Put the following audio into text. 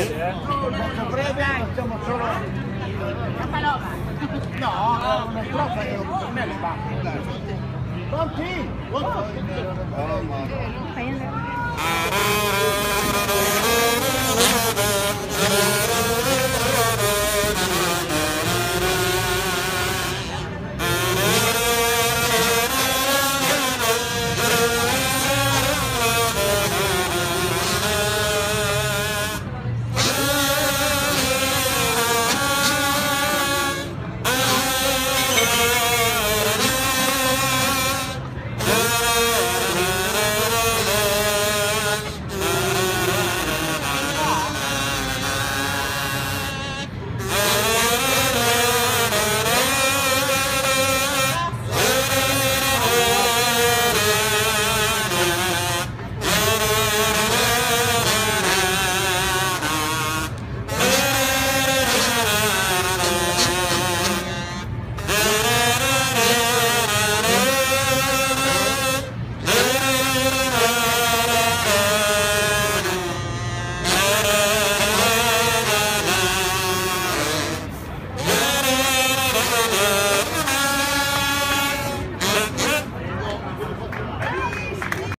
Molto breve, facciamo solo... La paloma. No, una strofa che per Pronti? Pronti? Pronti? Pronti? Fai